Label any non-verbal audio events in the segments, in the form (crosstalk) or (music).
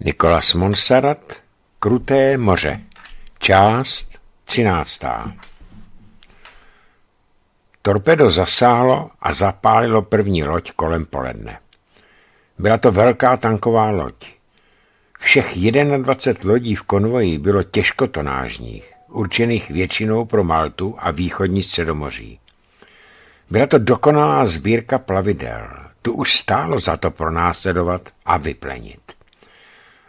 Nikolas Monsarat, Kruté moře, část 13. Torpedo zasáhlo a zapálilo první loď kolem poledne. Byla to velká tanková loď. Všech 21 lodí v konvoji bylo těžkotonážních, určených většinou pro Maltu a východní středomoří. Byla to dokonalá sbírka plavidel. Tu už stálo za to pronásledovat a vyplenit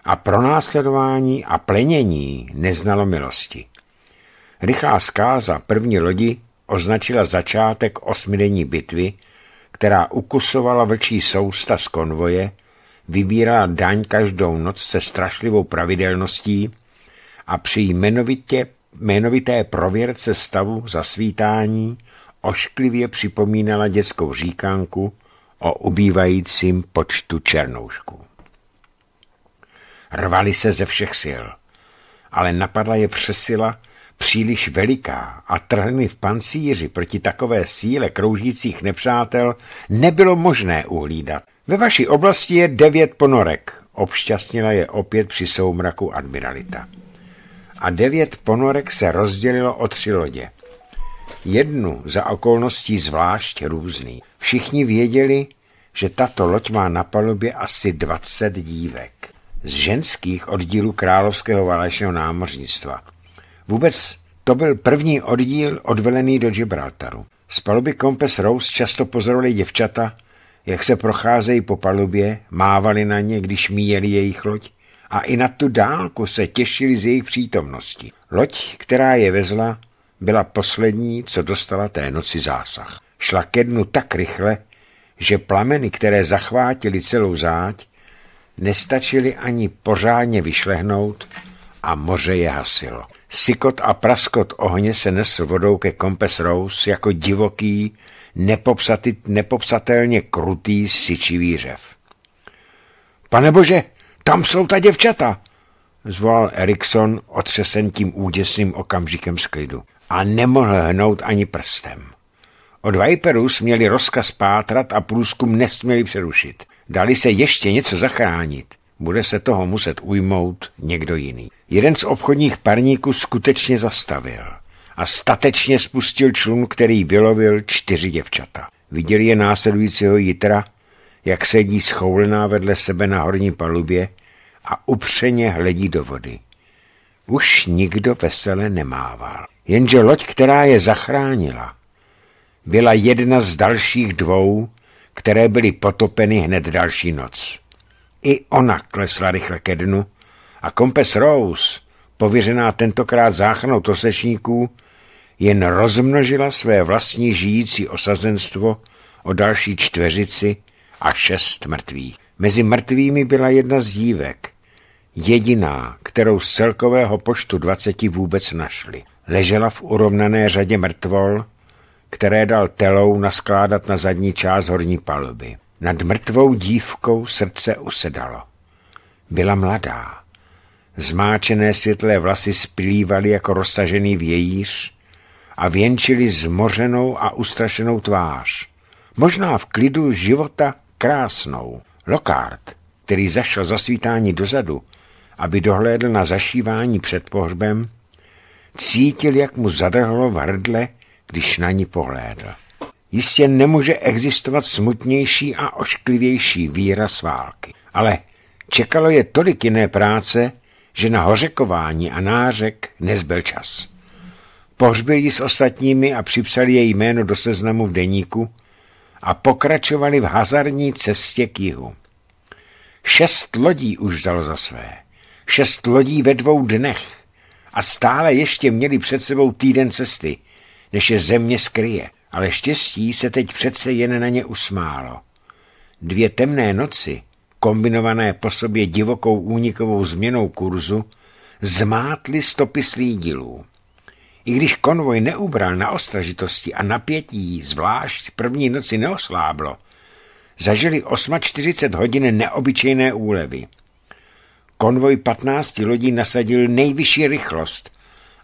a pronásledování a plenění neznalo milosti. Rychlá zkáza první lodi označila začátek osmidenní bitvy, která ukusovala vlčí sousta z konvoje, vybírala daň každou noc se strašlivou pravidelností a při jmenovitě, jmenovité prověrce stavu zasvítání ošklivě připomínala dětskou říkánku o ubývajícím počtu černoušků. Rvali se ze všech sil, ale napadla je přesila příliš veliká a trhny v pancíři proti takové síle kroužících nepřátel nebylo možné uhlídat. Ve vaší oblasti je devět ponorek, obšťastnila je opět při soumraku admiralita. A devět ponorek se rozdělilo o tři lodě. Jednu za okolností zvlášť různý. Všichni věděli, že tato loď má na palubě asi dvacet dívek z ženských oddílů královského válečného námořnictva. Vůbec to byl první oddíl odvelený do Gibraltaru. Z paluby Kompes Rose často pozorovali děvčata, jak se procházejí po palubě, mávali na ně, když míjeli jejich loď a i na tu dálku se těšili z jejich přítomnosti. Loď, která je vezla, byla poslední, co dostala té noci zásah. Šla ke dnu tak rychle, že plameny, které zachvátily celou záď, nestačili ani pořádně vyšlehnout a moře je hasilo. Sikot a praskot ohně se nesl vodou ke Kompes Rose jako divoký, nepopsatelně krutý, syčivý řev. Pane bože, tam jsou ta děvčata, zvolal Erikson otřesen tím úděsným okamžikem z klidu a nemohl hnout ani prstem. Od Viperu měli rozkaz pátrat a průzkum nesměli přerušit. Dali se ještě něco zachránit, bude se toho muset ujmout někdo jiný. Jeden z obchodních parníků skutečně zastavil a statečně spustil člun, který vylovil čtyři děvčata. Viděli je následujícího jitra, jak sedí schoulená vedle sebe na horní palubě a upřeně hledí do vody. Už nikdo vesele nemával. Jenže loď, která je zachránila, byla jedna z dalších dvou, které byly potopeny hned další noc. I ona klesla rychle ke dnu a kompes Rose, pověřená tentokrát záchranou tosečníků, jen rozmnožila své vlastní žijící osazenstvo o další čtveřici a šest mrtvých. Mezi mrtvými byla jedna z dívek, jediná, kterou z celkového počtu dvaceti vůbec našli. Ležela v urovnané řadě mrtvol, které dal telou naskládat na zadní část horní paluby. Nad mrtvou dívkou srdce usedalo. Byla mladá. Zmáčené světlé vlasy spilívaly jako rozsažený vějíř a věnčili zmořenou a ustrašenou tvář. Možná v klidu života krásnou. Lokard, který zašel za svítání dozadu, aby dohlédl na zašívání před pohřbem, cítil, jak mu zadrhlo v hrdle když na ní pohlédl. Jistě nemůže existovat smutnější a ošklivější výraz války. Ale čekalo je tolik jiné práce, že na hořekování a nářek nezbyl čas. Pohřbil ji s ostatními a připsali její jméno do seznamu v deníku a pokračovali v hazardní cestě k jihu. Šest lodí už vzalo za své. Šest lodí ve dvou dnech a stále ještě měli před sebou týden cesty, než je země skryje. Ale štěstí se teď přece jen na ně usmálo. Dvě temné noci, kombinované po sobě divokou únikovou změnou kurzu, zmátly stopy slídilů. I když konvoj neubral na ostražitosti a napětí zvlášť první noci neosláblo, zažili 48 hodin neobyčejné úlevy. Konvoj 15 lodí nasadil nejvyšší rychlost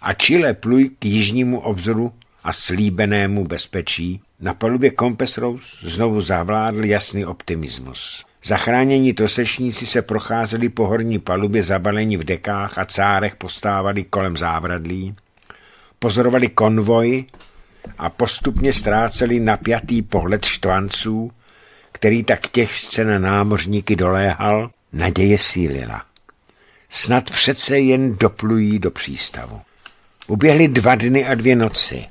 a Chile pluj k jižnímu obzoru a slíbenému bezpečí, na palubě Compass Rose znovu zavládl jasný optimismus. Zachránění tosešníci se procházeli po horní palubě zabalení v dekách a cárech postávali kolem závradlí, pozorovali konvoj a postupně ztráceli napjatý pohled štvanců, který tak těžce na námořníky doléhal, naděje sílila. Snad přece jen doplují do přístavu. Uběhly dva dny a dvě noci.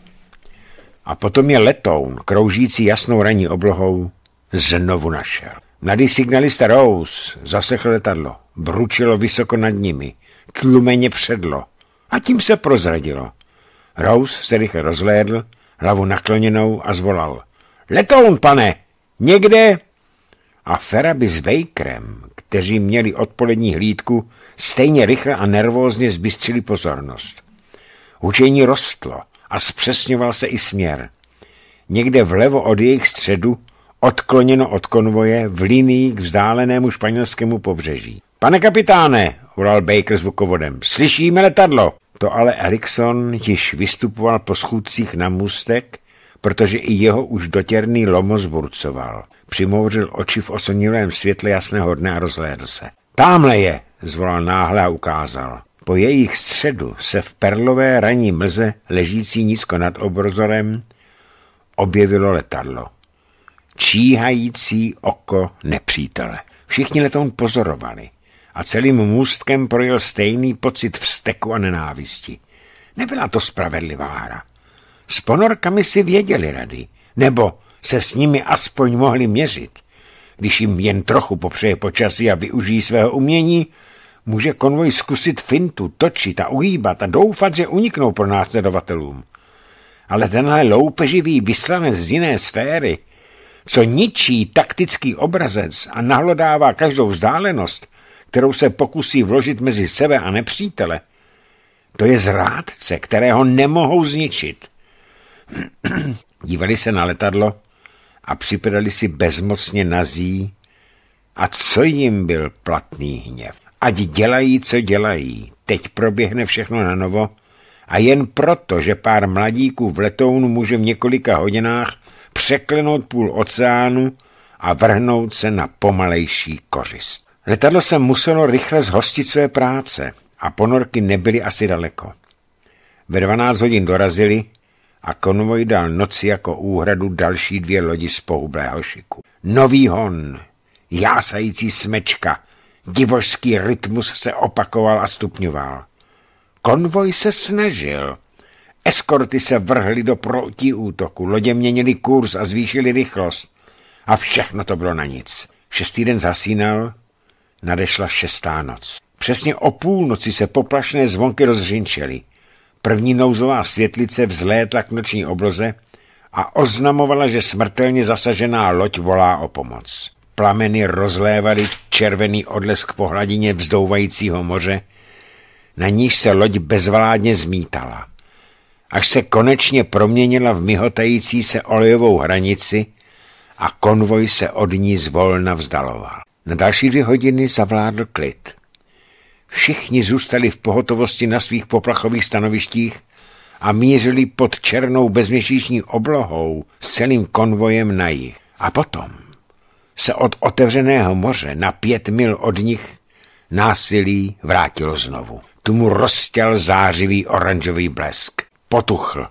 A potom je letoun, kroužící jasnou ranní oblohou, znovu našel. Mladý signalista Rose zasechl letadlo, bručilo vysoko nad nimi, tlumeně předlo a tím se prozradilo. Rose se rychle rozhlédl, hlavu nakloněnou a zvolal. Letoun, pane! Někde? A Feraby s Bakerem, kteří měli odpolední hlídku, stejně rychle a nervózně zbystřili pozornost. Hučení rostlo a zpřesňoval se i směr. Někde vlevo od jejich středu, odkloněno od konvoje, v linii k vzdálenému španělskému pobřeží. Pane kapitáne, volal Baker zvukovodem, slyšíme letadlo. To ale Erikson již vystupoval po schůdcích na můstek, protože i jeho už dotěrný lomo zburcoval. Přimouřil oči v oslnilém světle jasného dne a rozhlédl se. Támhle je, zvolal náhle a ukázal. Po jejich středu se v perlové raní mlze, ležící nízko nad obrozorem, objevilo letadlo. Číhající oko nepřítele. Všichni letoun pozorovali a celým můstkem projel stejný pocit vzteku a nenávisti. Nebyla to spravedlivá hra. S ponorkami si věděli rady, nebo se s nimi aspoň mohli měřit. Když jim jen trochu popřeje počasí a využijí svého umění, může konvoj zkusit fintu, točit a uhýbat a doufat, že uniknou pro následovatelům. Ale tenhle loupeživý vyslanec z jiné sféry, co ničí taktický obrazec a nahlodává každou vzdálenost, kterou se pokusí vložit mezi sebe a nepřítele, to je zrádce, kterého nemohou zničit. (clears throat) Dívali se na letadlo a připadali si bezmocně nazí, a co jim byl platný hněv. Ať dělají, co dělají, teď proběhne všechno na novo a jen proto, že pár mladíků v letounu může v několika hodinách překlenout půl oceánu a vrhnout se na pomalejší kořist. Letadlo se muselo rychle zhostit své práce a ponorky nebyly asi daleko. Ve 12 hodin dorazili a konvoj dal noci jako úhradu další dvě lodi z pohublého šiku. Nový hon, jásající smečka, divožský rytmus se opakoval a stupňoval. Konvoj se snažil. Eskorty se vrhly do protiútoku, lodě měnili kurz a zvýšili rychlost. A všechno to bylo na nic. Šestý den zasínal, nadešla šestá noc. Přesně o půlnoci se poplašné zvonky rozřinčely. První nouzová světlice vzlétla k noční obloze a oznamovala, že smrtelně zasažená loď volá o pomoc. Plameny rozlévaly červený odlesk po hladině vzdouvajícího moře, na níž se loď bezvládně zmítala. Až se konečně proměnila v myhotající se olejovou hranici a konvoj se od ní zvolna vzdaloval. Na další dvě hodiny zavládl klid. Všichni zůstali v pohotovosti na svých poplachových stanovištích a mířili pod černou bezměsíční oblohou s celým konvojem na jich. A potom se od otevřeného moře na pět mil od nich násilí vrátilo znovu. Tu mu roztěl zářivý oranžový blesk. Potuchl.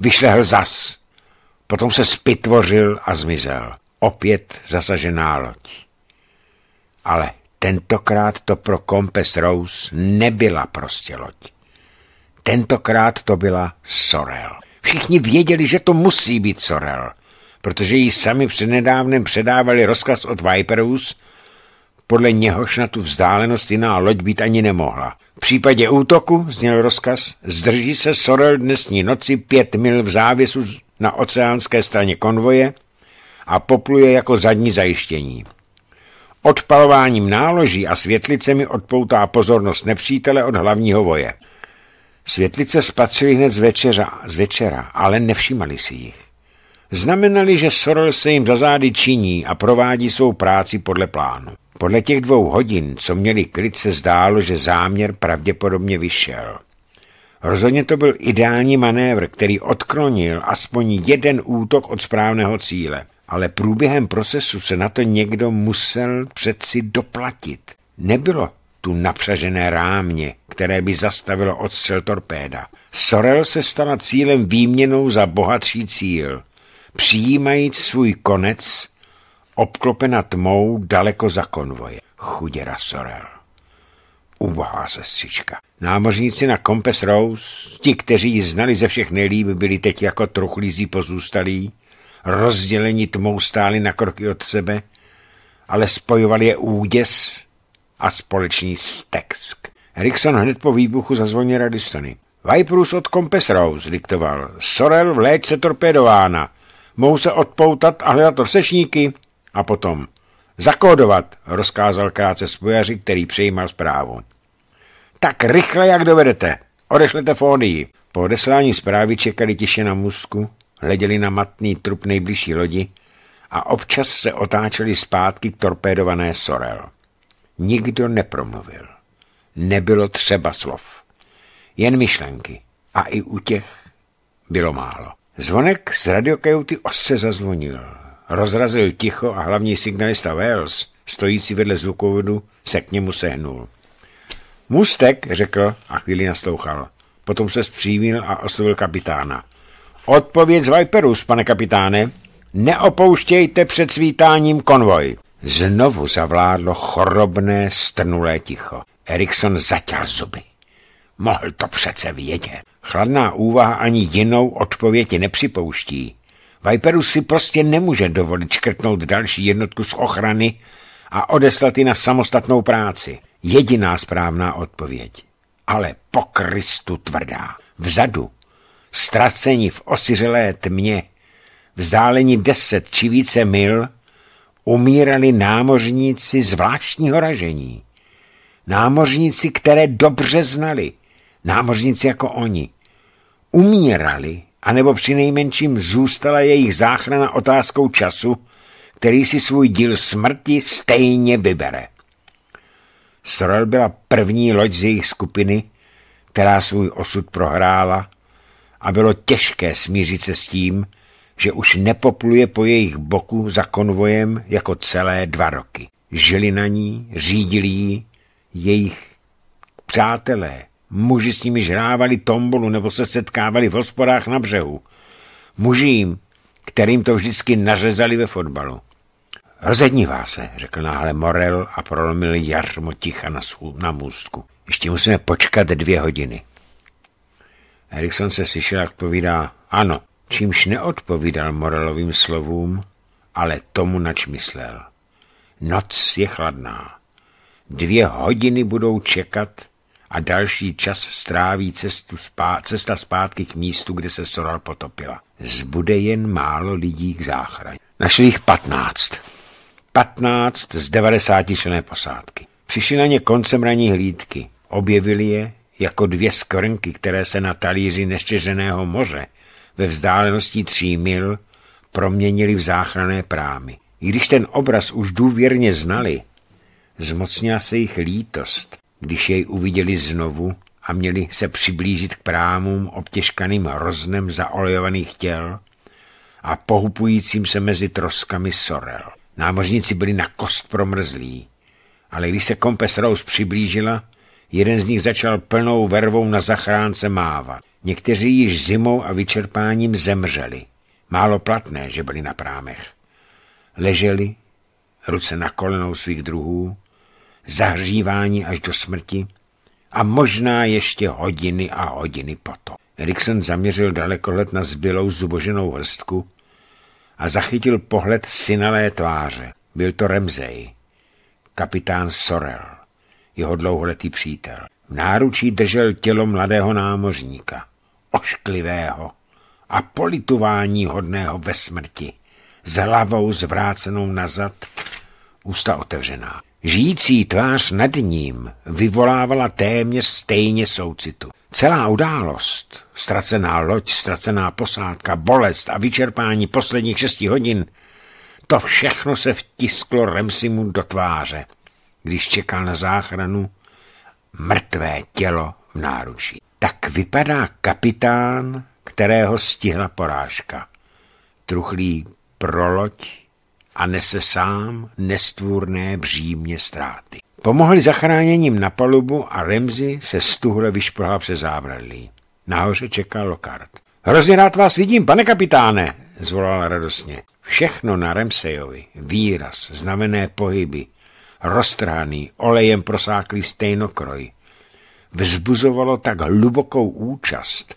Vyšlehl zas. Potom se spytvořil a zmizel. Opět zasažená loď. Ale tentokrát to pro Compass Rose nebyla prostě loď. Tentokrát to byla Sorel. Všichni věděli, že to musí být Sorel, protože jí sami přednedávnem předávali rozkaz od Viperus, podle něhož na tu vzdálenost jiná loď být ani nemohla. V případě útoku, zněl rozkaz, zdrží se Sorel dnesní noci pět mil v závěsu na oceánské straně konvoje a popluje jako zadní zajištění. Odpalováním náloží a světlicemi odpoutá pozornost nepřítele od hlavního voje. Světlice spatřili hned z večera, z večera ale nevšímali si jich. Znamenali, že Sorel se jim za zády činí a provádí svou práci podle plánu. Podle těch dvou hodin, co měli klid, se zdálo, že záměr pravděpodobně vyšel. Rozhodně to byl ideální manévr, který odklonil aspoň jeden útok od správného cíle. Ale průběhem procesu se na to někdo musel přeci doplatit. Nebylo tu napřažené rámě, které by zastavilo odstřel torpéda. Sorel se stala cílem výměnou za bohatší cíl, přijímajíc svůj konec, obklopena tmou daleko za konvoje. Chuděra Sorel. Ubohá sestřička. Námořníci na Compass Rose, ti, kteří ji znali ze všech nejlíp, byli teď jako truchlízí pozůstalí, rozdělení tmou stáli na kroky od sebe, ale spojovali je úděs a společný steksk. Erikson hned po výbuchu zazvonil radistony. Viperus od Compass Rose diktoval. Sorel v léčce torpédována. Mohou se odpoutat a hledat rozsečníky. A potom zakódovat, rozkázal krátce spojaři, který přejímal zprávu. Tak rychle, jak dovedete. Odešlete fónii. Po odeslání zprávy čekali tiše na můstku, hleděli na matný trup nejbližší lodi a občas se otáčeli zpátky k torpédované Sorel. Nikdo nepromluvil. Nebylo třeba slov. Jen myšlenky. A i u těch bylo málo. Zvonek z radiokajuty ostře zazvonil. Rozrazil ticho a hlavní signalista Wells, stojící vedle zvukovodu, se k němu sehnul. Mustek, řekl a chvíli naslouchal. Potom se zpřímil a oslovil kapitána. Odpověď z Viperus, pane kapitáne. Neopouštějte před svítáním konvoj. Znovu zavládlo chorobné, strnulé ticho. Erikson zatěl zuby. Mohl to přece vědět. Chladná úvaha ani jinou odpověď nepřipouští. Viperu si prostě nemůže dovolit škrtnout další jednotku z ochrany a odeslat ji na samostatnou práci. Jediná správná odpověď. Ale po Kristu tvrdá. Vzadu, ztracení v osiřelé tmě, vzdálení deset či více mil, umírali námořníci zvláštního ražení. Námořníci, které dobře znali. Námořníci jako oni. Umírali, anebo při nejmenším zůstala jejich záchrana otázkou času, který si svůj díl smrti stejně vybere. Sorel byla první loď z jejich skupiny, která svůj osud prohrála a bylo těžké smířit se s tím, že už nepopluje po jejich boku za konvojem jako celé dva roky. Žili na ní, řídili ji, jejich přátelé, muži s nimi žrávali tombolu nebo se setkávali v hospodách na břehu. Muži jim, kterým to vždycky nařezali ve fotbalu. Rozednívá se, řekl náhle Morel a prolomil jarmo ticha na, svů, na můstku. Ještě musíme počkat dvě hodiny. Erikson se slyšel, jak povídá, ano, čímž neodpovídal Morelovým slovům, ale tomu, nač myslel. Noc je chladná. Dvě hodiny budou čekat a další čas stráví cestu spá, cesta zpátky k místu, kde se Soral potopila. Zbude jen málo lidí k záchraně. Našli jich patnáct. Patnáct z devadesátí člené posádky. Přišli na ně koncem ranní hlídky. Objevili je jako dvě skvrnky, které se na talíři neštěřeného moře ve vzdálenosti tří mil proměnili v záchranné prámy. I když ten obraz už důvěrně znali, zmocnila se jich lítost, když jej uviděli znovu a měli se přiblížit k prámům obtěžkaným hroznem zaolejovaných těl a pohupujícím se mezi troskami sorel. Námořníci byli na kost promrzlí, ale když se Kompes Rose přiblížila, jeden z nich začal plnou vervou na zachránce mávat. Někteří již zimou a vyčerpáním zemřeli. Málo platné, že byli na prámech. Leželi, ruce na kolenou svých druhů, zahřívání až do smrti a možná ještě hodiny a hodiny potom. Erikson zaměřil dalekohled na zbylou zuboženou hrstku a zachytil pohled synalé tváře. Byl to Remzej, kapitán Sorel, jeho dlouholetý přítel. V náručí držel tělo mladého námořníka, ošklivého a politování hodného ve smrti, s hlavou zvrácenou nazad, ústa otevřená. Žijící tvář nad ním vyvolávala téměř stejně soucitu. Celá událost, ztracená loď, ztracená posádka, bolest a vyčerpání posledních šesti hodin, to všechno se vtisklo Remsimu do tváře, když čekal na záchranu mrtvé tělo v náručí. Tak vypadá kapitán, kterého stihla porážka. Truchlí pro loď a nese sám nestvůrné břímě ztráty. Pomohli zachráněním na palubu a Remzi se stuhle vyšplhal přes zábradlí. Nahoře čekal Lokard. Hrozně rád vás vidím, pane kapitáne, zvolala radostně. Všechno na Remsejovi, výraz, znamené pohyby, roztrhaný, olejem prosáklý stejnokroj, vzbuzovalo tak hlubokou účast,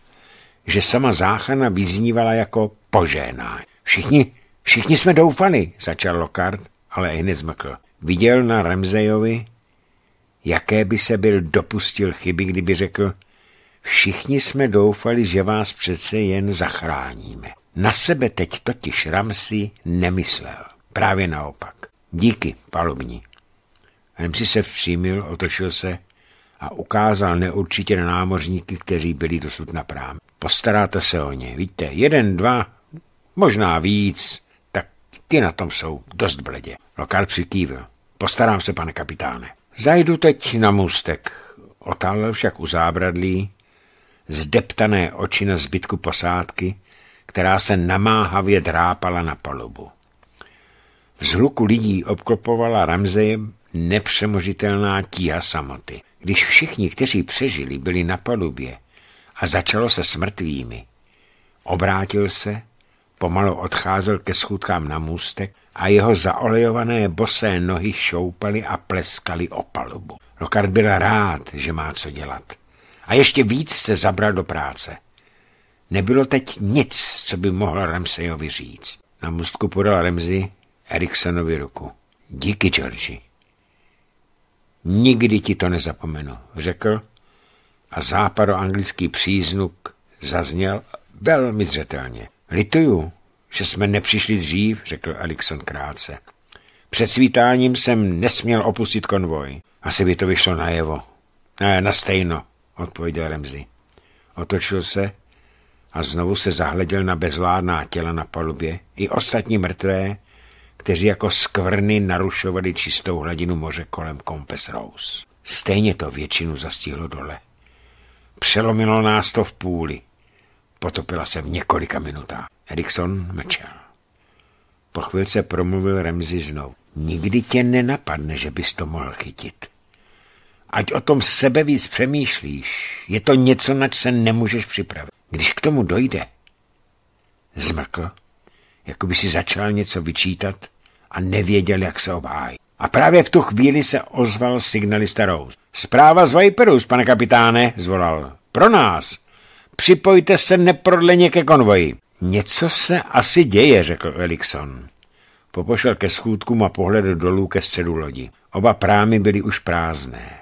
že sama záchrana vyznívala jako požénání. Všichni, všichni jsme doufali, začal Lokard, ale hned zmkl. Viděl na Remzejovi, jaké by se byl dopustil chyby, kdyby řekl, všichni jsme doufali, že vás přece jen zachráníme. Na sebe teď totiž Ramsi nemyslel. Právě naopak. Díky, palubní. Ramsi se vpřímil, otočil se a ukázal neurčitě na námořníky, kteří byli dosud na prám. Postaráte se o ně, víte, jeden, dva, možná víc, ty na tom jsou dost bledě. Lokár přikývil. Postarám se, pane kapitáne. Zajdu teď na můstek. Otálel však u zábradlí, zdeptané oči na zbytku posádky, která se namáhavě drápala na palubu. V zhluku lidí obklopovala Ramzejem nepřemožitelná tíha samoty. Když všichni, kteří přežili, byli na palubě a začalo se s mrtvými, obrátil se, pomalu odcházel ke schůdkám na můstek a jeho zaolejované bosé nohy šoupaly a pleskaly o palubu. Lokard byl rád, že má co dělat. A ještě víc se zabral do práce. Nebylo teď nic, co by mohl Ramsejovi říct. Na můstku podal Remzi Eriksonovi ruku. Díky, Georgi. Nikdy ti to nezapomenu, řekl a západoanglický příznuk zazněl velmi zřetelně. Lituju, že jsme nepřišli dřív, řekl Erikson krátce. Před svítáním jsem nesměl opustit konvoj. Asi by to vyšlo najevo. Ne, na stejno, odpověděl Remzi. Otočil se a znovu se zahleděl na bezvládná těla na palubě i ostatní mrtvé, kteří jako skvrny narušovali čistou hladinu moře kolem Compass Rose. Stejně to většinu zastihlo dole. Přelomilo nás to v půli. Potopila se v několika minutách. Erikson mlčel. Po chvilce promluvil Remzi znovu. Nikdy tě nenapadne, že bys to mohl chytit. Ať o tom sebe víc přemýšlíš, je to něco, nač se nemůžeš připravit. Když k tomu dojde, zmrkl, jako by si začal něco vyčítat a nevěděl, jak se obhájí. A právě v tu chvíli se ozval signalista Rose. Zpráva z Viperus, pane kapitáne, zvolal. Pro nás. Připojte se neprodleně ke konvoji. Něco se asi děje, řekl Elikson. Popošel ke schůdkům a pohledl dolů ke středu lodi. Oba prámy byly už prázdné,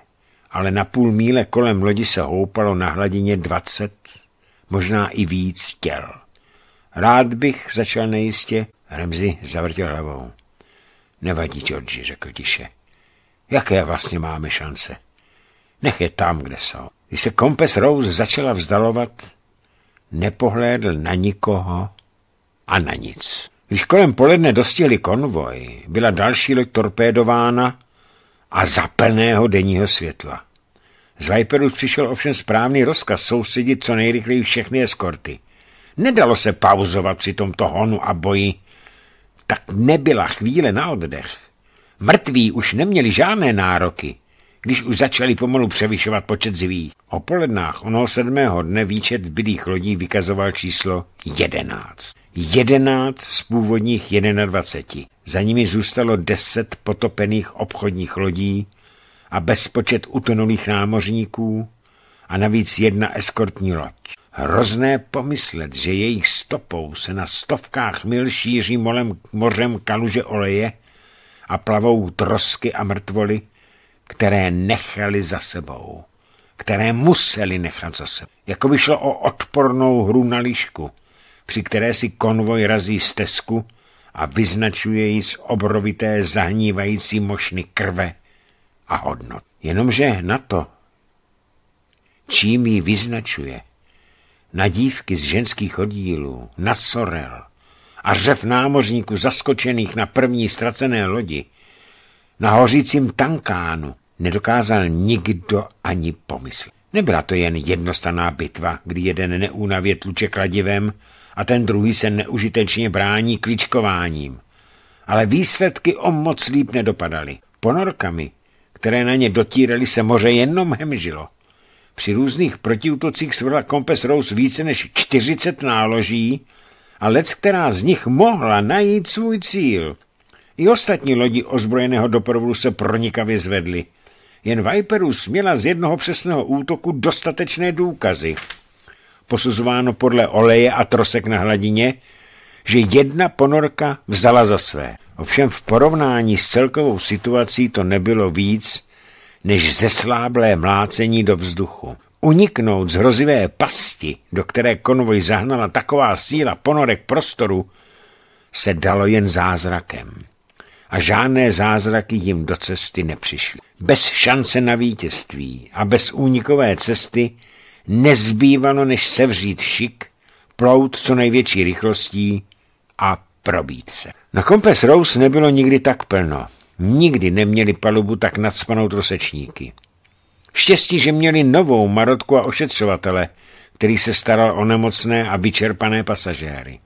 ale na půl míle kolem lodi se houpalo na hladině dvacet, možná i víc těl. Rád bych, začal nejistě, Remzi zavrtěl hlavou. Nevadí, Georgi, řekl tiše. Jaké vlastně máme šance? Nech je tam, kde jsou. Když se Kompes Rose začala vzdalovat, nepohlédl na nikoho a na nic. Když kolem poledne dostihli konvoj, byla další loď torpédována a za plného denního světla. Z Viperu přišel ovšem správný rozkaz soustředit co nejrychleji všechny eskorty. Nedalo se pauzovat při tomto honu a boji, tak nebyla chvíle na oddech. Mrtví už neměli žádné nároky, když už začali pomalu převyšovat počet zivých. O polednách onoho sedmého dne výčet bylých lodí vykazoval číslo jedenáct. Jedenáct z původních jedenadvaceti. Za nimi zůstalo deset potopených obchodních lodí a bezpočet utonulých námořníků a navíc jedna eskortní loď. Hrozné pomyslet, že jejich stopou se na stovkách mil šíří molem, mořem kaluže oleje a plavou trosky a mrtvoly, které nechali za sebou, které museli nechat za sebou. Jako by šlo o odpornou hru na lišku, při které si konvoj razí stezku a vyznačuje ji z obrovité zahnívající mošny krve a hodnot. Jenomže na to, čím ji vyznačuje, na dívky z ženských oddílů, na sorel a řev námořníků zaskočených na první ztracené lodi, na hořícím tankánu, nedokázal nikdo ani pomyslet. Nebyla to jen jednostaná bitva, kdy jeden neúnavě tluče kladivem a ten druhý se neužitečně brání kličkováním. Ale výsledky o moc líp nedopadaly. Ponorkami, které na ně dotírali, se moře jenom hemžilo. Při různých protiútocích svrla Kompes Rose více než 40 náloží a lec, která z nich mohla najít svůj cíl. I ostatní lodi ozbrojeného doprovodu se pronikavě zvedly. Jen Viperus měla z jednoho přesného útoku dostatečné důkazy. Posuzováno podle oleje a trosek na hladině, že jedna ponorka vzala za své. Ovšem v porovnání s celkovou situací to nebylo víc, než zesláblé mlácení do vzduchu. Uniknout z hrozivé pasti, do které konvoj zahnala taková síla ponorek prostoru, se dalo jen zázrakem. A žádné zázraky jim do cesty nepřišly. Bez šance na vítězství a bez únikové cesty nezbývalo, než sevřít šik, plout co největší rychlostí a probít se. Na Kompes Rose nebylo nikdy tak plno. Nikdy neměli palubu tak nadspanou trosečníky. Štěstí, že měli novou marotku a ošetřovatele, který se staral o nemocné a vyčerpané pasažéry.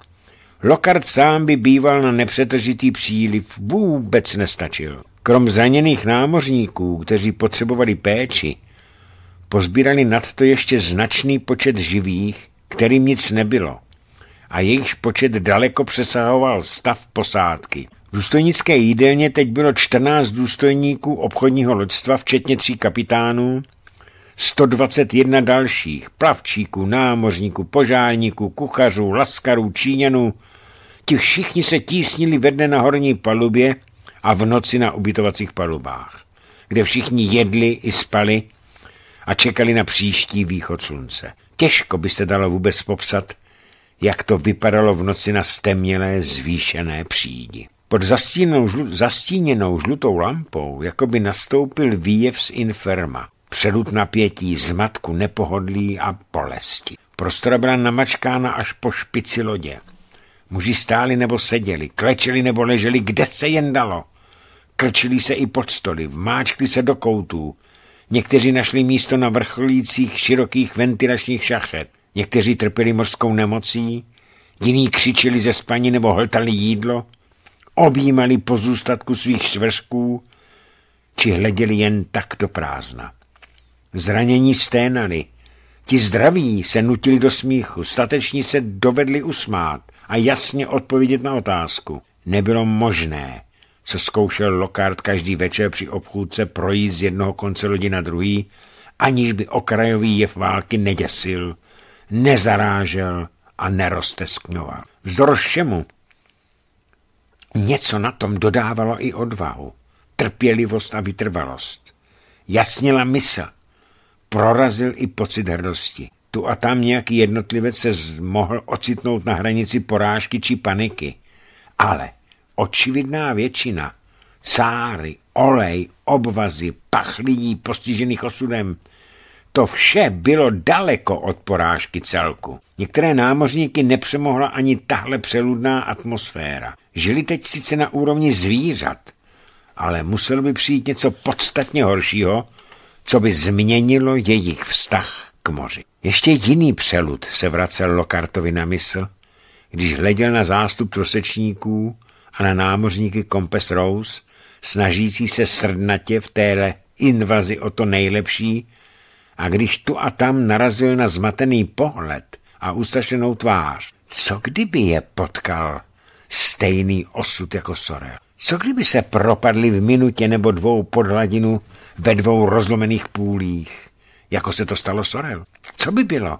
Lokard sám by býval na nepřetržitý příliv vůbec nestačil. Krom zraněných námořníků, kteří potřebovali péči, pozbírali nad to ještě značný počet živých, kterým nic nebylo a jejichž počet daleko přesahoval stav posádky. V důstojnické jídelně teď bylo 14 důstojníků obchodního loďstva, včetně tří kapitánů, 121 dalších, plavčíků, námořníků, požárníků, kuchařů, laskarů, číňanů. Ti všichni se tísnili ve dne na horní palubě a v noci na ubytovacích palubách, kde všichni jedli i spali a čekali na příští východ slunce. Těžko by se dalo vůbec popsat, jak to vypadalo v noci na stemnělé zvýšené přídi. Pod zastíněnou, žlu, zastíněnou žlutou lampou jako by nastoupil výjev z inferma. Předut napětí, zmatku, nepohodlí a bolesti. Prostora byla namačkána až po špici lodě. Muži stáli nebo seděli, klečeli nebo leželi, kde se jen dalo. Krčili se i pod stoly, vmáčkli se do koutů. Někteří našli místo na vrcholících širokých ventilačních šachet. Někteří trpěli mořskou nemocí, jiní křičeli ze spaní nebo hltali jídlo, objímali pozůstatku svých švršků, či hleděli jen tak do prázdna. Zranění sténali, ti zdraví se nutili do smíchu, stateční se dovedli usmát a jasně odpovědět na otázku. Nebylo možné, co zkoušel Lockhart každý večer při obchůdce projít z jednoho konce lodi na druhý, aniž by okrajový jev války neděsil, nezarážel a nerozteskňoval. Vzdor všemu něco na tom dodávalo i odvahu, trpělivost a vytrvalost. Jasněla mysl, prorazil i pocit hrdosti. Tu a tam nějaký jednotlivec se mohl ocitnout na hranici porážky či paniky. Ale očividná většina, cáry, olej, obvazy, pachlidí postižených osudem, to vše bylo daleko od porážky celku. Některé námořníky nepřemohla ani tahle přeludná atmosféra. Žili teď sice na úrovni zvířat, ale muselo by přijít něco podstatně horšího, co by změnilo jejich vztah k moři. Ještě jiný přelud se vracel Lokartovi na mysl, když hleděl na zástup trosečníků a na námořníky Compass Rose, snažící se srdnatě v téhle invazi o to nejlepší, a když tu a tam narazil na zmatený pohled a ustrašenou tvář, co kdyby je potkal stejný osud jako Sorel? Co kdyby se propadli v minutě nebo dvou pod hladinu ve dvou rozlomených půlích, jako se to stalo Sorel? Co by bylo?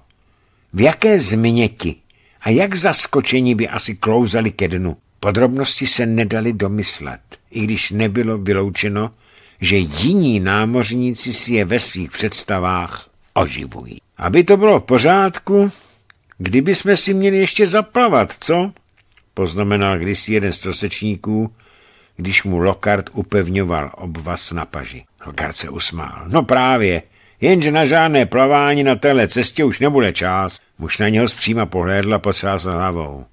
V jaké změti a jak zaskočení by asi klouzali ke dnu? Podrobnosti se nedali domyslet, i když nebylo vyloučeno, že jiní námořníci si je ve svých představách oživují. Aby to bylo v pořádku, kdyby jsme si měli ještě zaplavat, co? Poznamenal kdysi jeden z trosečníků, když mu Lokard upevňoval obvaz na paži. Lokard se usmál. No právě, jenže na žádné plavání na téhle cestě už nebude čas. Muž na něho zpříma pohlédla potřásl hlavou.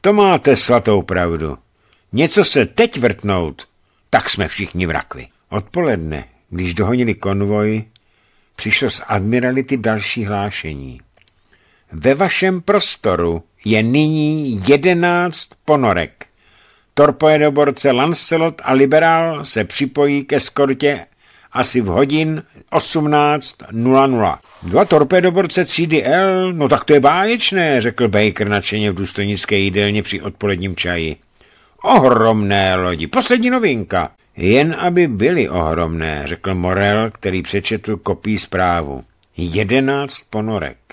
To máte svatou pravdu. Něco se teď vrtnout, tak jsme všichni v rakvi. Odpoledne, když dohonili konvoj, Přišlo z admirality další hlášení. Ve vašem prostoru je nyní jedenáct ponorek. Torpédoborce Lancelot a Liberál se připojí ke skortě asi v hodin 18.00. Dva torpédoborce třídy L, no tak to je báječné, řekl Baker nadšeně v důstojnické jídelně při odpoledním čaji. Ohromné lodi, poslední novinka. Jen aby byly ohromné, řekl Morel, který přečetl kopii zprávu. Jedenáct ponorek.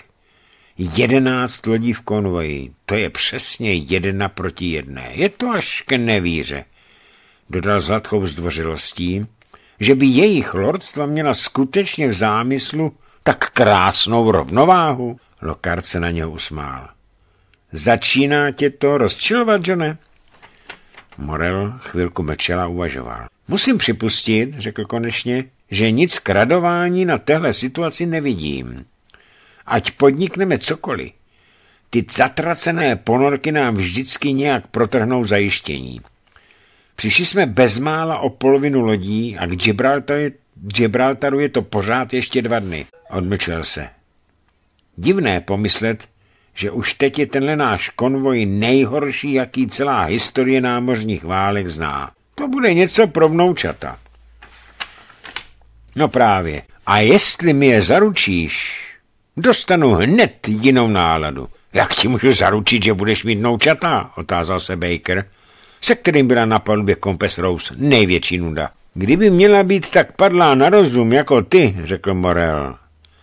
Jedenáct lodí v konvoji. To je přesně jedna proti jedné. Je to až ke nevíře. Dodal Zlatkou zdvořilostí, že by jejich lordstva měla skutečně v zámyslu tak krásnou rovnováhu. Lokard se na něho usmál. Začíná tě to rozčilovat, Johne? Morel chvilku mlčel a uvažoval. Musím připustit, řekl konečně, že nic k radování na téhle situaci nevidím. Ať podnikneme cokoliv. Ty zatracené ponorky nám vždycky nějak protrhnou zajištění. Přišli jsme bezmála o polovinu lodí a k Gibraltaru, je to pořád ještě dva dny. Odmlčel se. Divné pomyslet, že už teď je tenhle náš konvoj nejhorší, jaký celá historie námořních válek zná. To bude něco pro vnoučata. No právě. A jestli mi je zaručíš, dostanu hned jinou náladu. Jak ti můžu zaručit, že budeš mít vnoučata? Otázal se Baker, se kterým byla na palubě Kompes Rose největší nuda. Kdyby měla být tak padlá na rozum jako ty, řekl Morel,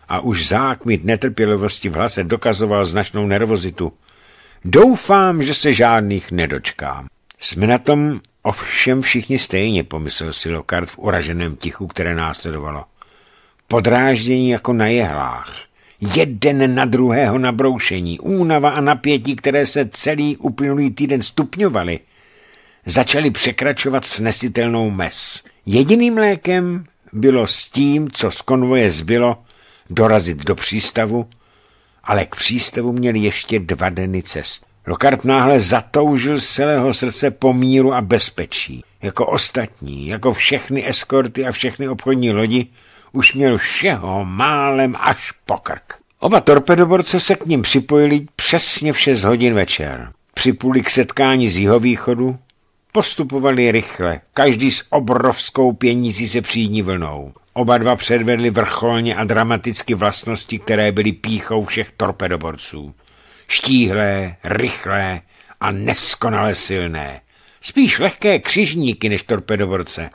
a už zákmit netrpělivosti v hlase dokazoval značnou nervozitu. Doufám, že se žádných nedočkám. Jsme na tom ovšem všichni stejně, pomyslel si Lokard v uraženém tichu, které následovalo. Podráždění jako na jehlách. Jeden na druhého nabroušení, únava a napětí, které se celý uplynulý týden stupňovaly, začaly překračovat snesitelnou mes. Jediným lékem bylo s tím, co z konvoje zbylo, dorazit do přístavu, ale k přístavu měl ještě dva dny cest. Lokart náhle zatoužil z celého srdce po míru a bezpečí. Jako ostatní, jako všechny eskorty a všechny obchodní lodi, už měl všeho málem až po krk. Oba torpedoborce se k ním připojili přesně v 6 hodin večer. Připuli k setkání z jihovýchodu, postupovali rychle, každý s obrovskou pěnící se přídní vlnou. Oba dva předvedli vrcholně a dramaticky vlastnosti, které byly píchou všech torpedoborců. Štíhlé, rychlé a neskonale silné. Spíš lehké křižníky než torpedoborce.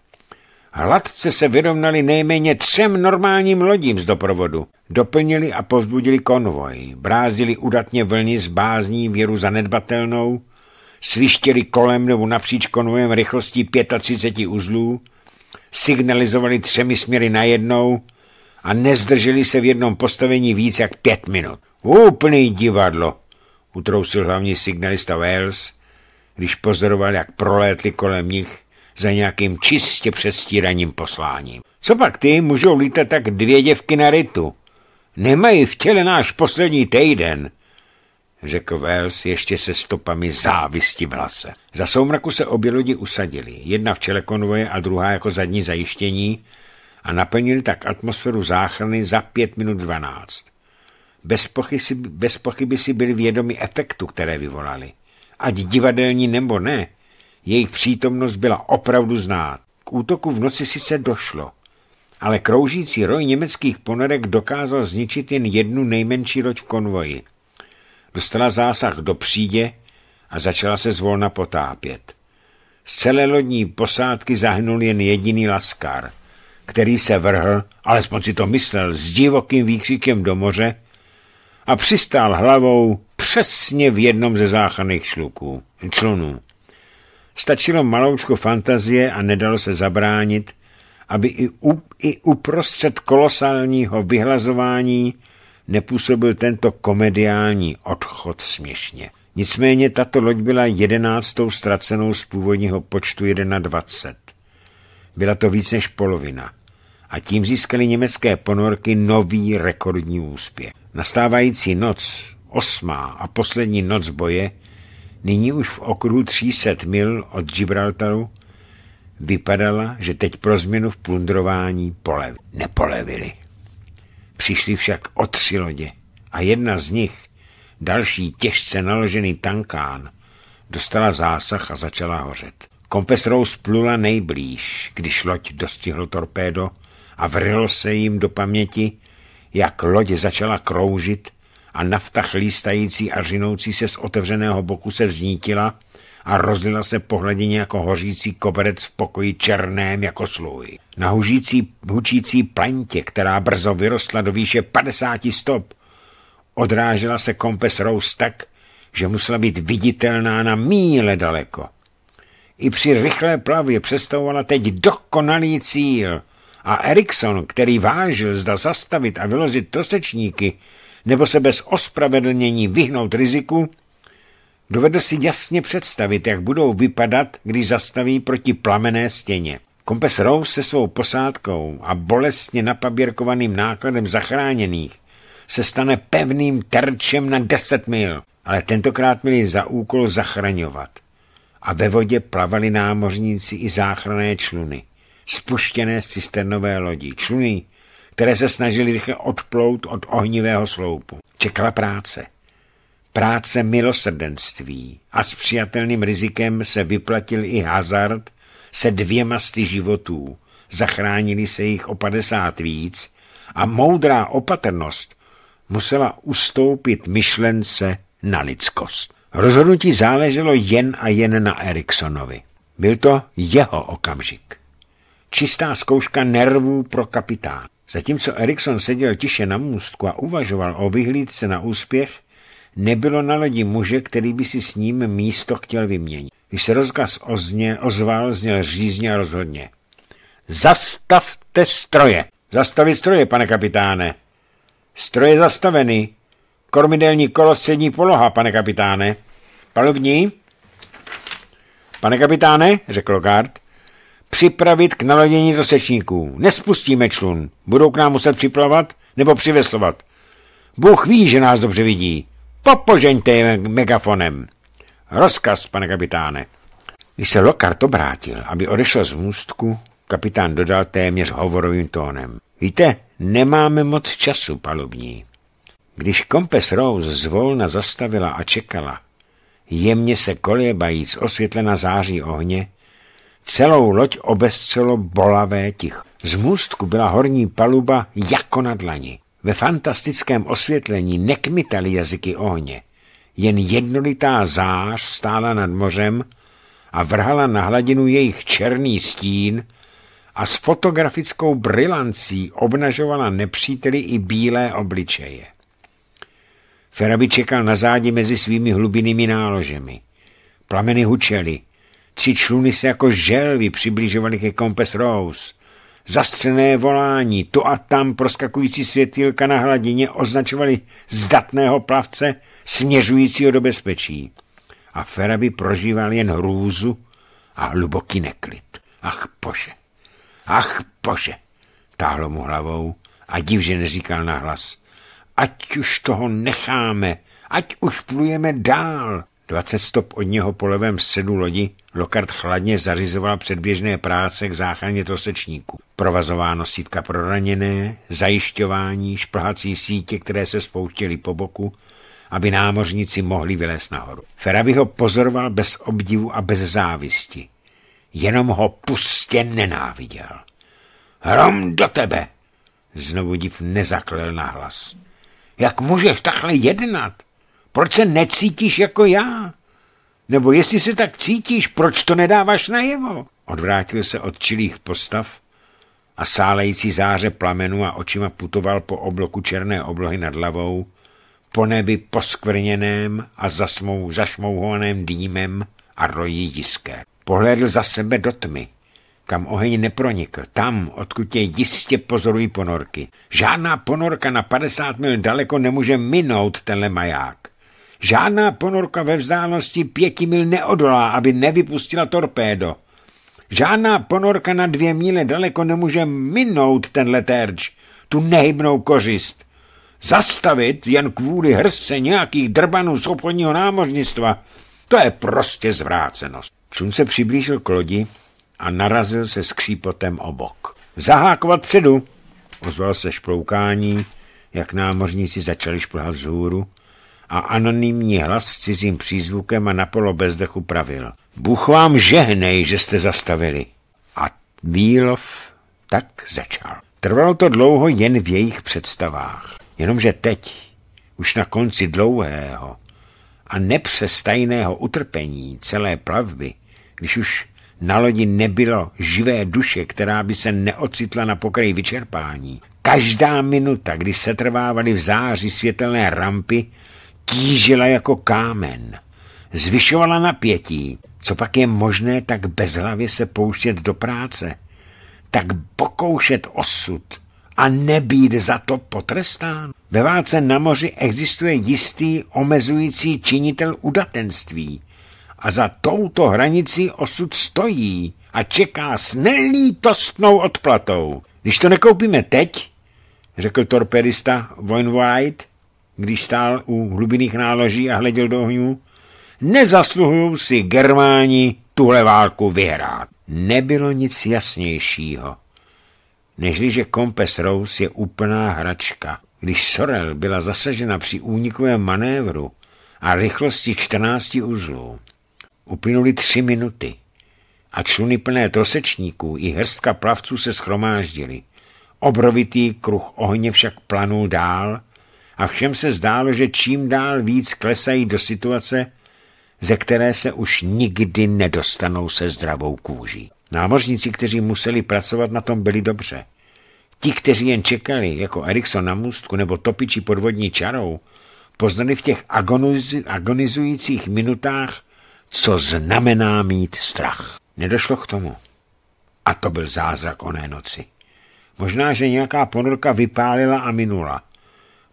Hladce se vyrovnali nejméně třem normálním lodím z doprovodu. Doplnili a povzbudili konvoj. Brázdili udatně vlny z bázní věru zanedbatelnou. Svištěli kolem nebo napříč konvojem rychlostí 35 uzlů signalizovali třemi směry najednou a nezdrželi se v jednom postavení víc jak pět minut. Úplný divadlo, utrousil hlavní signalista Wales, když pozoroval, jak prolétli kolem nich za nějakým čistě předstíraním posláním. Co pak ty můžou lítat tak dvě děvky na rytu? Nemají v těle náš poslední týden, řekl Wells ještě se stopami závisti v hlase. Za soumraku se obě lodi usadili, jedna v čele konvoje a druhá jako zadní zajištění a naplnili tak atmosféru záchrany za pět minut dvanáct. Bez bez pochyby si byli vědomi efektu, které vyvolali. Ať divadelní nebo ne, jejich přítomnost byla opravdu znát. K útoku v noci sice došlo, ale kroužící roj německých ponorek dokázal zničit jen jednu nejmenší loď v konvoji – Dostala zásah do přídě a začala se zvolna potápět. Z celé lodní posádky zahynul jen jediný laskar, který se vrhl, alespoň si to myslel, s divokým výkřikem do moře a přistál hlavou přesně v jednom ze záchanných šluků, člunů. Stačilo maloučku fantazie a nedalo se zabránit, aby i, u, i uprostřed kolosálního vyhlazování nepůsobil tento komediální odchod směšně. Nicméně tato loď byla jedenáctou ztracenou z původního počtu 21. Byla to víc než polovina. A tím získali německé ponorky nový rekordní úspěch. Nastávající noc, osmá a poslední noc boje, nyní už v okruhu 300 mil od Gibraltaru, vypadala, že teď pro změnu v plundrování polev. nepolevili. Přišli však o tři lodě a jedna z nich, další těžce naložený tankán, dostala zásah a začala hořet. Kompes Rose plula nejblíž, když loď dostihlo torpédo a vrilo se jim do paměti, jak loď začala kroužit a nafta chlístající a řinoucí se z otevřeného boku se vznítila a rozlila se po hladině jako hořící koberec v pokoji černém jako sluj. Na hužící, hučící plantě, která brzo vyrostla do výše 50 stop, odrážela se kompes Rose tak, že musela být viditelná na míle daleko. I při rychlé plavě představovala teď dokonalý cíl a Erikson, který vážil zda zastavit a vylozit trosečníky, nebo se bez ospravedlnění vyhnout riziku, dovedl si jasně představit, jak budou vypadat, když zastaví proti plamené stěně. Kompes Rose se svou posádkou a bolestně napaběrkovaným nákladem zachráněných se stane pevným terčem na deset mil, ale tentokrát měli za úkol zachraňovat. A ve vodě plavali námořníci i záchranné čluny, spuštěné z cisternové lodi, čluny, které se snažili rychle odplout od ohnivého sloupu. Čekala práce. Práce milosrdenství a s přijatelným rizikem se vyplatil i hazard se dvěma sty životů. Zachránili se jich o padesát víc a moudrá opatrnost musela ustoupit myšlence na lidskost. Rozhodnutí záleželo jen a jen na Eriksonovi. Byl to jeho okamžik. Čistá zkouška nervů pro kapitán. Zatímco Erikson seděl tiše na můstku a uvažoval o vyhlídce na úspěch, nebylo na lodi muže, který by si s ním místo chtěl vyměnit. Když se rozkaz ozně, ozval, zněl řízně a rozhodně. Zastavte stroje! Zastavit stroje, pane kapitáne! Stroje zastavený. Kormidelní kolo střední poloha, pane kapitáne. Palubní? Pane kapitáne, řekl Gard, připravit k nalodění sečníků. Nespustíme člun. Budou k nám muset připlavat nebo přiveslovat. Bůh ví, že nás dobře vidí. Popožeňte megafonem. Rozkaz, pane kapitáne. Když se Lokart obrátil, aby odešel z můstku, kapitán dodal téměř hovorovým tónem. Víte, nemáme moc času, palubní. Když kompes Rose zvolna zastavila a čekala, jemně se kolěbajíc osvětlena září ohně, celou loď obescelo bolavé ticho. Z můstku byla horní paluba jako na dlani. Ve fantastickém osvětlení nekmitaly jazyky ohně. Jen jednolitá zář stála nad mořem a vrhala na hladinu jejich černý stín a s fotografickou brilancí obnažovala nepříteli i bílé obličeje. Feraby čekal na zádi mezi svými hlubinými náložemi. Plameny hučely. Tři čluny se jako želvy přibližovaly ke Compass Rose. Zastřené volání, tu a tam proskakující světýlka na hladině označovali zdatného plavce směřujícího do bezpečí. A Feraby prožíval jen hrůzu a hluboký neklid. Ach bože, ach bože, táhlo mu hlavou a div, že neříkal nahlas. Ať už toho necháme, ať už plujeme dál. Dvacet stop od něho po levém středu lodi Lokart chladně zařizoval předběžné práce k záchraně trosečníků. Provazová nosítka pro raněné, zajišťování, šplhací sítě, které se spouštěly po boku, aby námořníci mohli vylézt nahoru. Feraby ho pozoroval bez obdivu a bez závisti. Jenom ho pustě nenáviděl. Hrom do tebe! Znovu div nezaklel na hlas. Jak můžeš takhle jednat? Proč se necítíš jako já? Nebo jestli se tak cítíš, proč to nedáváš najevo? Odvrátil se od čilých postav a sálející záře plamenu a očima putoval po obloku černé oblohy nad hlavou, po nebi poskvrněném a zasmou, zašmouhovaném dýmem a rojí jisker. Pohlédl za sebe do tmy, kam oheň nepronikl, tam, odkud je jistě pozorují ponorky. Žádná ponorka na 50 mil daleko nemůže minout tenhle maják. Žádná ponorka ve vzdálenosti pěti mil neodolá, aby nevypustila torpédo. Žádná ponorka na dvě míle daleko nemůže minout tenhle terč, tu nehybnou kořist. Zastavit jen kvůli hrsce nějakých drbanů z obchodního námořnictva, to je prostě zvrácenost. Čun se přiblížil k lodi a narazil se skřípotem o bok. Zahákovat předu, ozval se šploukání, jak námořníci začali šplhat vzhůru a anonymní hlas s cizím přízvukem a napolo bezdechu pravil. Bůh vám žehnej, že jste zastavili. A Výlov tak začal. Trvalo to dlouho jen v jejich představách. Jenomže teď, už na konci dlouhého a nepřestajného utrpení celé plavby, když už na lodi nebylo živé duše, která by se neocitla na pokraji vyčerpání. Každá minuta, kdy se trvávaly v záři světelné rampy, tížila jako kámen. Zvyšovala napětí, co pak je možné tak bezhlavě se pouštět do práce, tak pokoušet osud a nebýt za to potrestán. Ve válce na moři existuje jistý omezující činitel udatenství a za touto hranicí osud stojí a čeká s nelítostnou odplatou. Když to nekoupíme teď, řekl torpedista White, když stál u hlubinných náloží a hleděl do ohňů, nezasluhují si Germáni tuhle válku vyhrát. Nebylo nic jasnějšího, nežliže Kompes Rose je úplná hračka. Když Sorel byla zasažena při únikovém manévru a rychlosti 14 uzlů, uplynuly tři minuty a čluny plné trosečníků i hrstka plavců se schromáždili. Obrovitý kruh ohně však planul dál a všem se zdálo, že čím dál víc klesají do situace, ze které se už nikdy nedostanou se zdravou kůží. Námořníci, kteří museli pracovat na tom, byli dobře. Ti, kteří jen čekali, jako Erikson na můstku nebo topiči podvodní čarou, poznali v těch agonizujících minutách, co znamená mít strach. Nedošlo k tomu. A to byl zázrak oné noci. Možná, že nějaká ponorka vypálila a minula.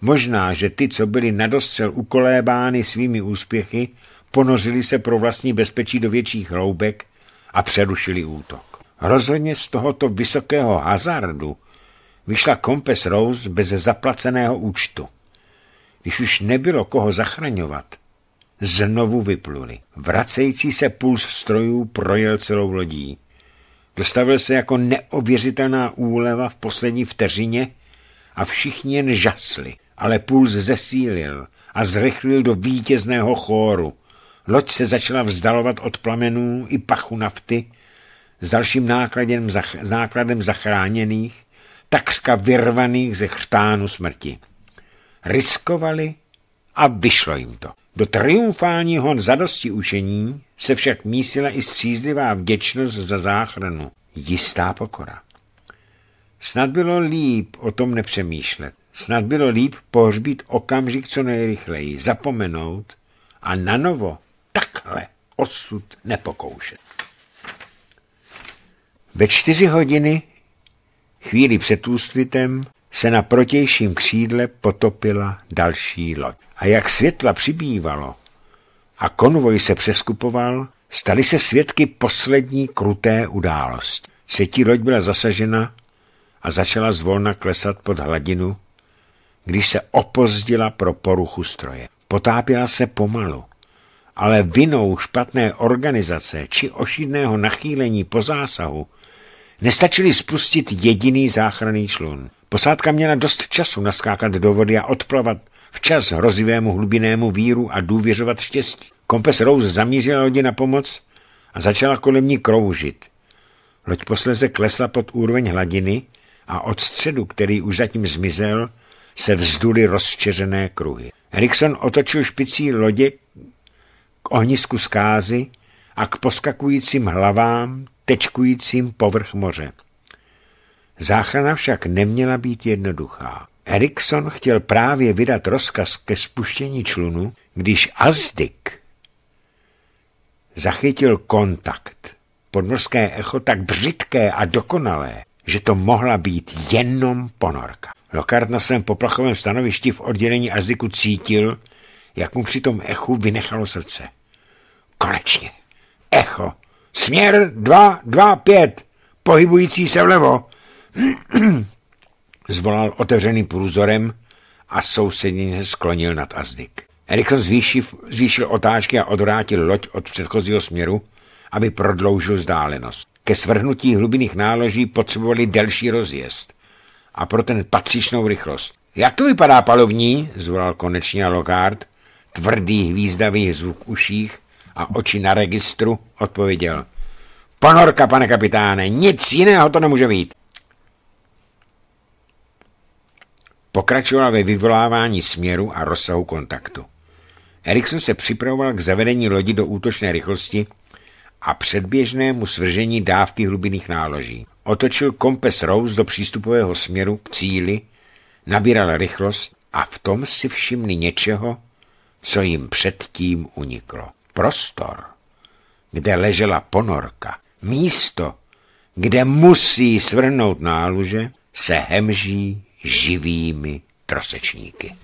Možná, že ty, co byli na dostřel ukolébány svými úspěchy, ponořili se pro vlastní bezpečí do větších hloubek a přerušili útok. Rozhodně z tohoto vysokého hazardu vyšla Kompes Rose bez zaplaceného účtu. Když už nebylo koho zachraňovat, znovu vypluli. Vracející se puls strojů projel celou lodí. Dostavil se jako neověřitelná úleva v poslední vteřině a všichni jen žasli, ale puls zesílil a zrychlil do vítězného chóru. Loď se začala vzdalovat od plamenů i pachu nafty s dalším nákladem, zach, nákladem zachráněných, takřka vyrvaných ze chřtánu smrti. Riskovali a vyšlo jim to. Do triumfálního zadosti učení se však mísila i střízlivá vděčnost za záchranu, jistá pokora. Snad bylo líp o tom nepřemýšlet. Snad bylo líp pohřbít okamžik co nejrychleji, zapomenout a na novo takhle osud nepokoušet. Ve čtyři hodiny, chvíli před úsvitem, se na protějším křídle potopila další loď. A jak světla přibývalo a konvoj se přeskupoval, stali se svědky poslední kruté události. Třetí loď byla zasažena a začala zvolna klesat pod hladinu, když se opozdila pro poruchu stroje. Potápila se pomalu, ale vinou špatné organizace či ošidného nachýlení po zásahu nestačili spustit jediný záchranný člun. Posádka měla dost času naskákat do vody a odplavat včas hrozivému hlubinému víru a důvěřovat štěstí. Kompes Rose zamířila lodi na pomoc a začala kolem ní kroužit. Loď posleze klesla pod úroveň hladiny a od středu, který už zatím zmizel, se vzduly rozčeřené kruhy. Erikson otočil špicí lodě k ohnisku zkázy a k poskakujícím hlavám, tečkujícím povrch moře. Záchrana však neměla být jednoduchá. Erikson chtěl právě vydat rozkaz ke spuštění člunu, když Azdik zachytil kontakt. Podmorské echo tak břitké a dokonalé, že to mohla být jenom ponorka. Lokard na svém poplachovém stanovišti v oddělení Azdiku cítil, jak mu při tom echu vynechalo srdce. Konečně. Echo. Směr 2, 2, 5. Pohybující se vlevo. (clears throat) Zvolal otevřeným průzorem a sousedně se sklonil nad Azdik. Erikson zvýšil, zvýšil otáčky a odvrátil loď od předchozího směru, aby prodloužil vzdálenost. Ke svrhnutí hlubinných náloží potřebovali delší rozjezd a pro ten patřičnou rychlost. Jak to vypadá, palovní? zvolal konečně Lockhart. Tvrdý hvízdavý zvuk uších a oči na registru odpověděl. Ponorka, pane kapitáne, nic jiného to nemůže být. Pokračoval ve vyvolávání směru a rozsahu kontaktu. Erikson se připravoval k zavedení lodi do útočné rychlosti a předběžnému svržení dávky hlubinných náloží. Otočil kompes Rose do přístupového směru k cíli, nabíral rychlost a v tom si všimli něčeho, co jim předtím uniklo. Prostor, kde ležela ponorka, místo, kde musí svrhnout náluže, se hemží živými trosečníky.